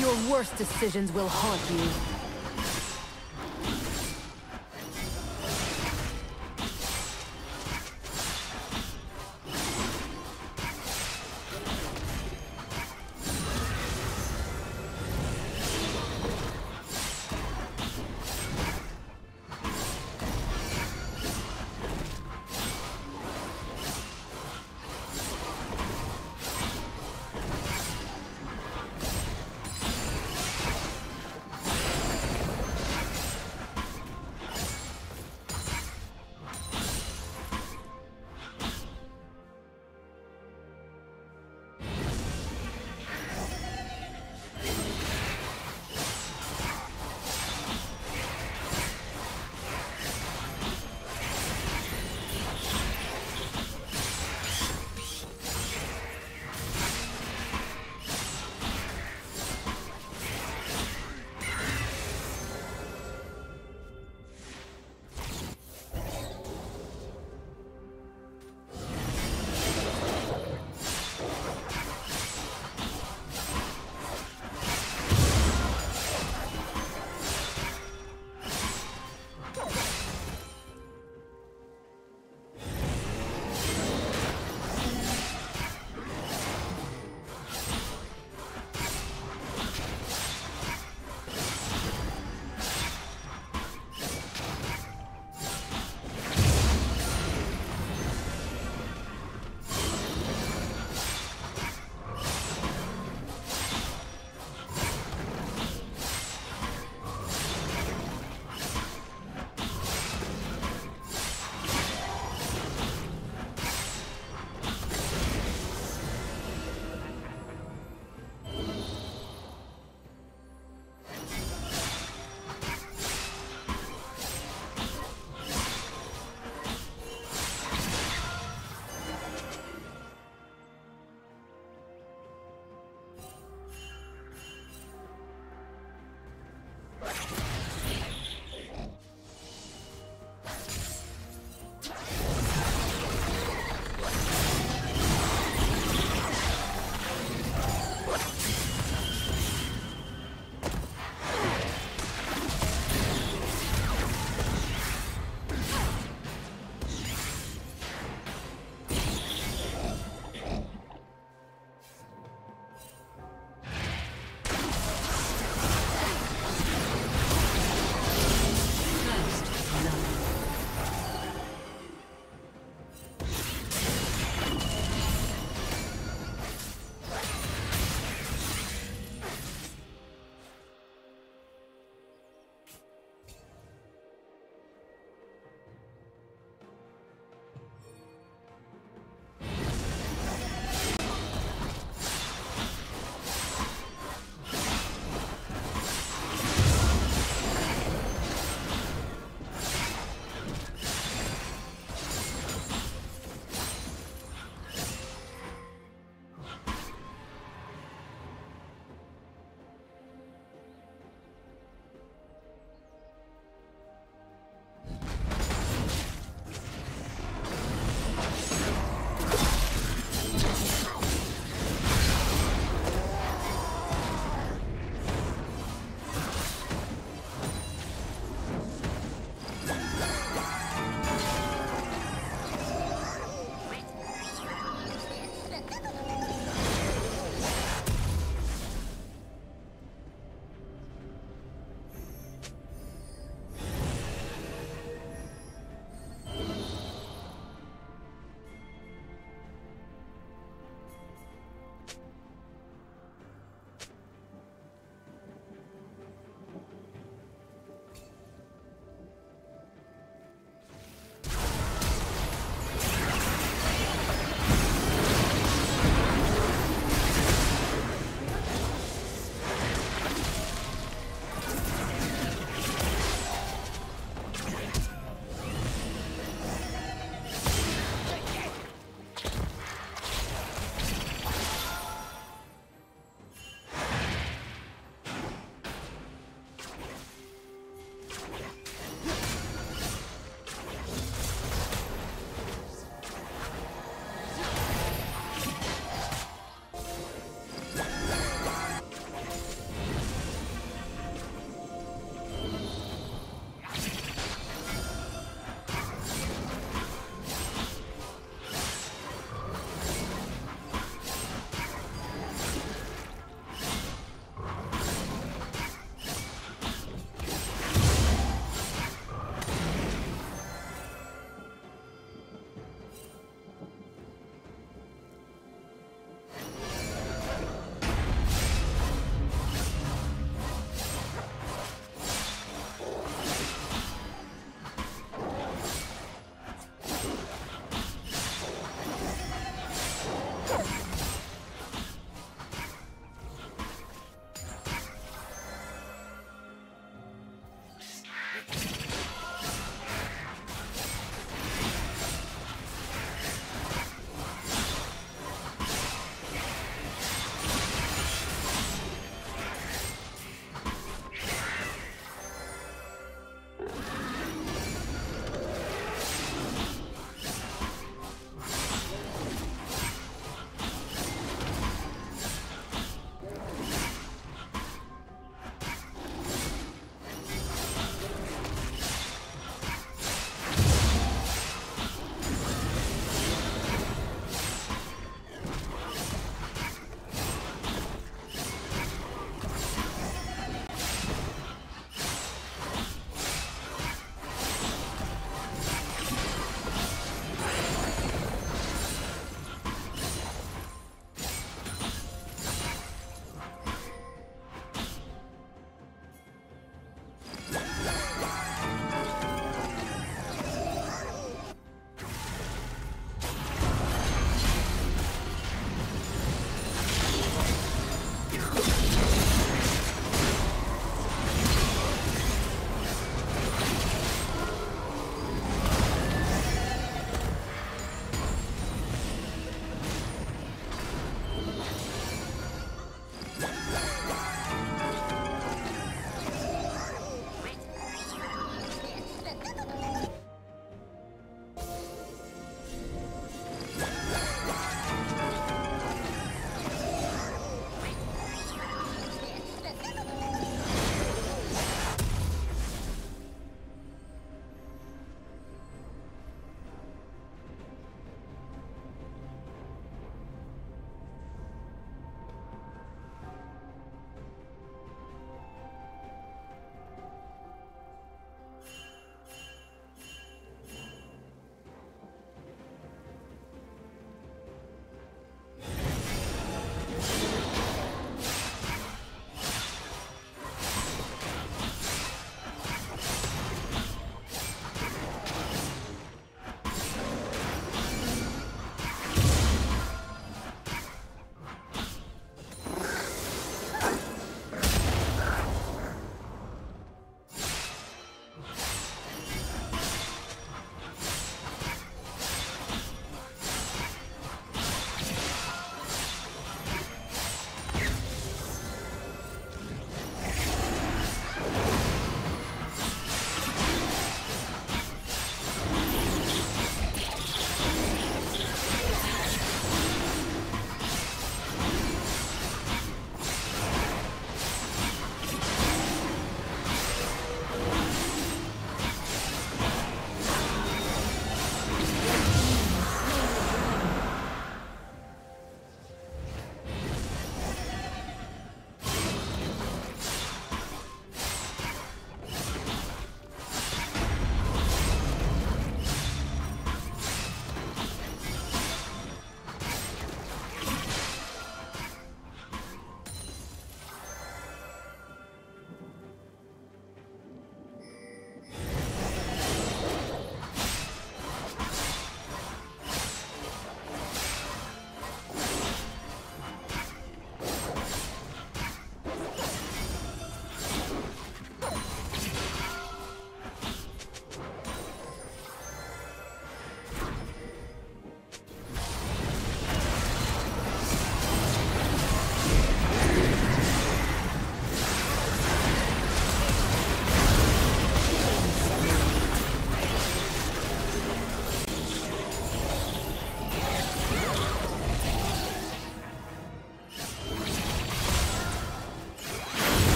Your worst decisions will haunt you.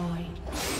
Destroyed.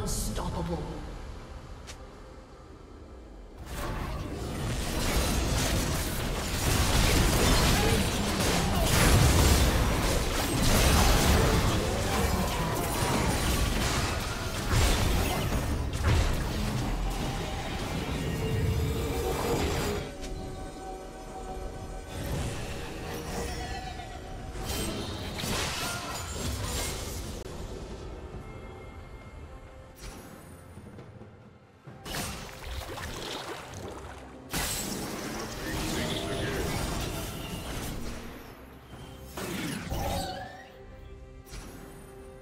Unstoppable.